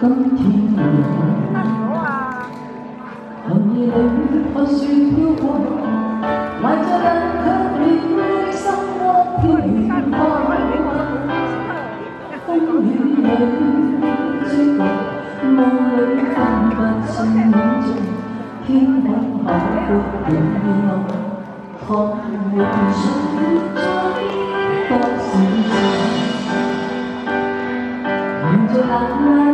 今天寒夜里看雪飘过，怀着冷却了心窝飘远方。风雨里追赶，梦里分不清影像，天空海阔远望，看回想多少次，沿着冷眼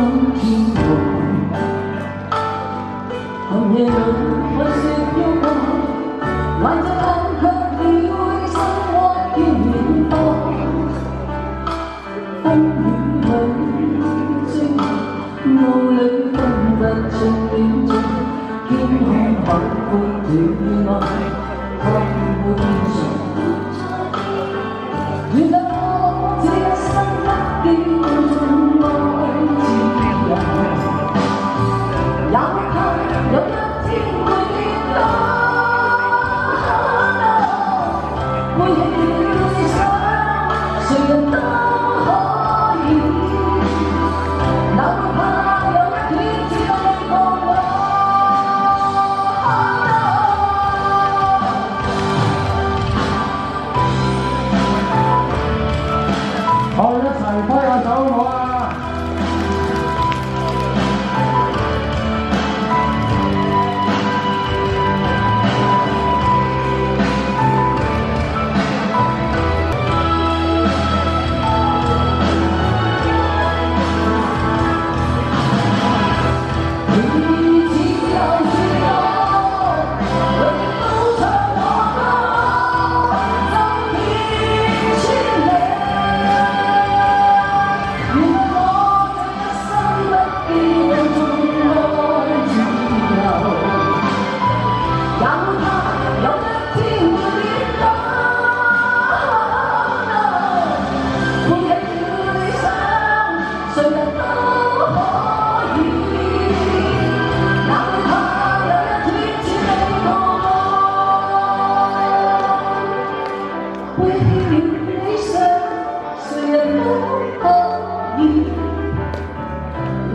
vẫn chim buồn hồng hề yêu thương cho anh hơn đi vui sống hoa kỷ niệm những lần sinh nỗ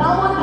No one